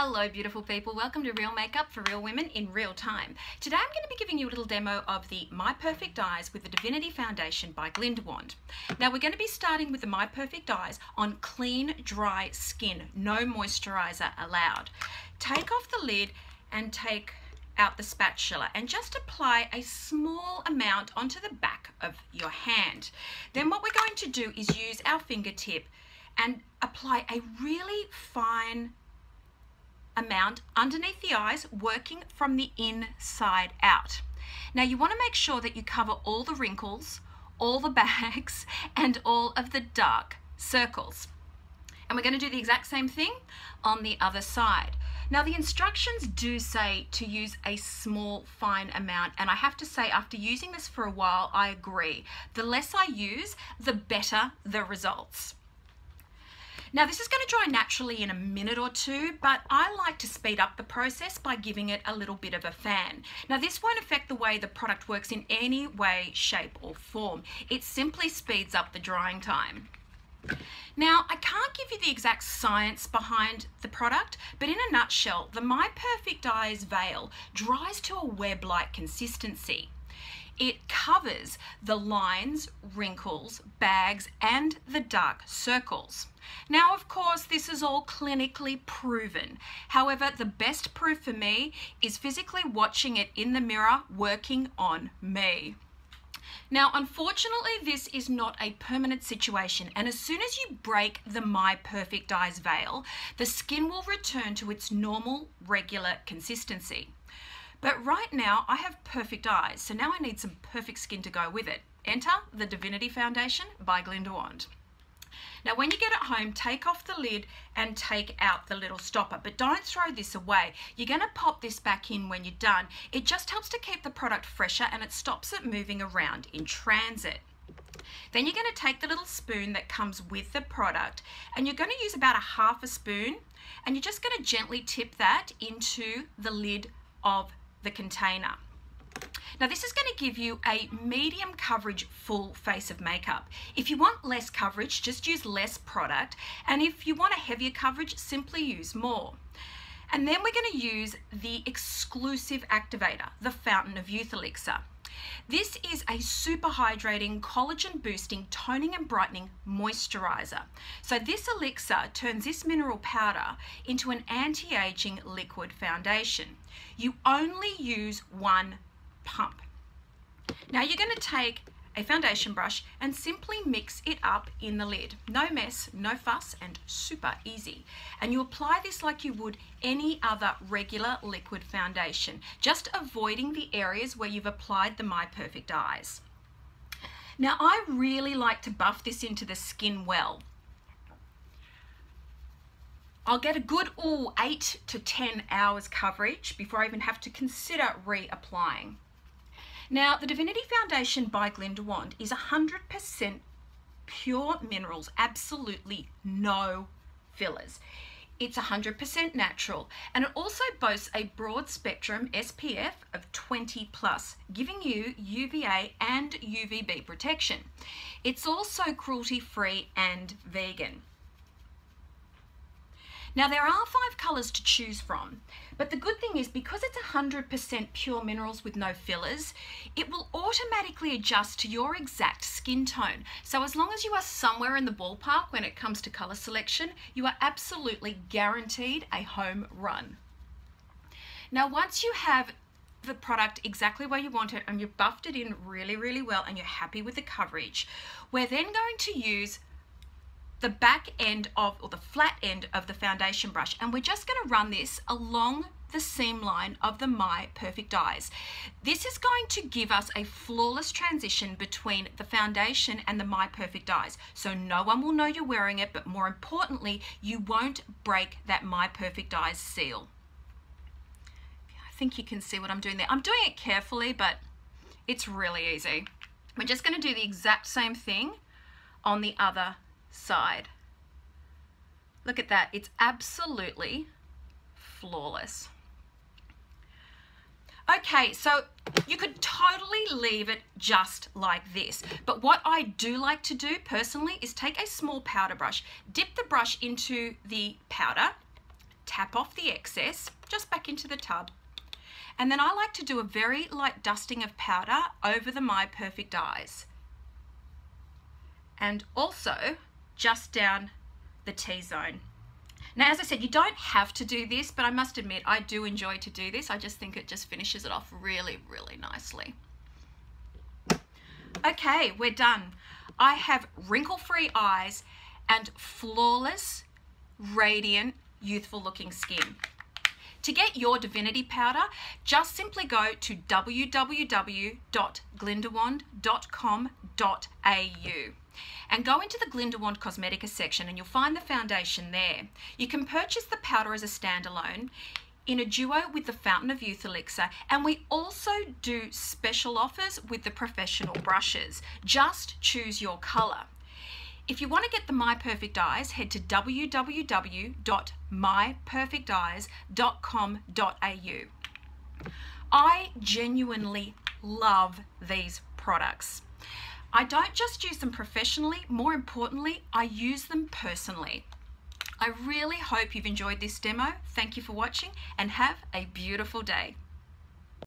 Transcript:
Hello beautiful people, welcome to Real Makeup for Real Women in Real Time. Today I'm going to be giving you a little demo of the My Perfect Eyes with the Divinity Foundation by Glinda Wand. Now we're going to be starting with the My Perfect Eyes on clean, dry skin, no moisturiser allowed. Take off the lid and take out the spatula and just apply a small amount onto the back of your hand. Then what we're going to do is use our fingertip and apply a really fine amount underneath the eyes, working from the inside out. Now you want to make sure that you cover all the wrinkles, all the bags, and all of the dark circles. And we're going to do the exact same thing on the other side. Now the instructions do say to use a small fine amount and I have to say after using this for a while I agree. The less I use the better the results. Now this is going to dry naturally in a minute or two, but I like to speed up the process by giving it a little bit of a fan. Now this won't affect the way the product works in any way, shape or form. It simply speeds up the drying time. Now, I can't give you the exact science behind the product, but in a nutshell, the My Perfect Eyes Veil dries to a web-like consistency. It covers the lines, wrinkles, bags, and the dark circles. Now, of course, this is all clinically proven. However, the best proof for me is physically watching it in the mirror working on me. Now, unfortunately, this is not a permanent situation, and as soon as you break the My Perfect Eyes veil, the skin will return to its normal, regular consistency. But right now, I have perfect eyes, so now I need some perfect skin to go with it. Enter the Divinity Foundation by Glinda Wand. Now when you get it home, take off the lid and take out the little stopper, but don't throw this away. You're gonna pop this back in when you're done. It just helps to keep the product fresher and it stops it moving around in transit. Then you're gonna take the little spoon that comes with the product and you're gonna use about a half a spoon and you're just gonna gently tip that into the lid of the container. Now this is going to give you a medium coverage full face of makeup. If you want less coverage, just use less product. And if you want a heavier coverage, simply use more. And then we're going to use the exclusive activator, the Fountain of Youth Elixir. This is a super hydrating, collagen boosting, toning and brightening moisturizer. So this elixir turns this mineral powder into an anti-aging liquid foundation. You only use one pump. Now you're going to take a foundation brush and simply mix it up in the lid. No mess, no fuss, and super easy. And you apply this like you would any other regular liquid foundation, just avoiding the areas where you've applied the My Perfect Eyes. Now I really like to buff this into the skin well. I'll get a good, all 8 to 10 hours coverage before I even have to consider reapplying. Now, the Divinity Foundation by Glinda Wand is 100% pure minerals, absolutely no fillers. It's 100% natural and it also boasts a broad spectrum SPF of 20 plus, giving you UVA and UVB protection. It's also cruelty free and vegan. Now there are five colours to choose from, but the good thing is because it's 100% pure minerals with no fillers, it will automatically adjust to your exact skin tone. So as long as you are somewhere in the ballpark when it comes to colour selection, you are absolutely guaranteed a home run. Now once you have the product exactly where you want it and you've buffed it in really, really well and you're happy with the coverage, we're then going to use the back end of, or the flat end of the foundation brush. And we're just gonna run this along the seam line of the My Perfect Eyes. This is going to give us a flawless transition between the foundation and the My Perfect Eyes. So no one will know you're wearing it, but more importantly, you won't break that My Perfect Eyes seal. I think you can see what I'm doing there. I'm doing it carefully, but it's really easy. We're just gonna do the exact same thing on the other side. Look at that, it's absolutely flawless. Okay, so you could totally leave it just like this. But what I do like to do personally is take a small powder brush, dip the brush into the powder, tap off the excess, just back into the tub. And then I like to do a very light dusting of powder over the My Perfect Eyes. And also just down the T-zone. Now, as I said, you don't have to do this, but I must admit, I do enjoy to do this. I just think it just finishes it off really, really nicely. Okay, we're done. I have wrinkle-free eyes and flawless, radiant, youthful looking skin. To get your Divinity powder, just simply go to www.glindawand.com.au and go into the Glindawand Cosmetica section and you'll find the foundation there. You can purchase the powder as a standalone in a duo with the Fountain of Youth Elixir and we also do special offers with the professional brushes. Just choose your colour. If you want to get the My Perfect Eyes, head to www.myperfecteyes.com.au. I genuinely love these products. I don't just use them professionally, more importantly, I use them personally. I really hope you've enjoyed this demo. Thank you for watching and have a beautiful day.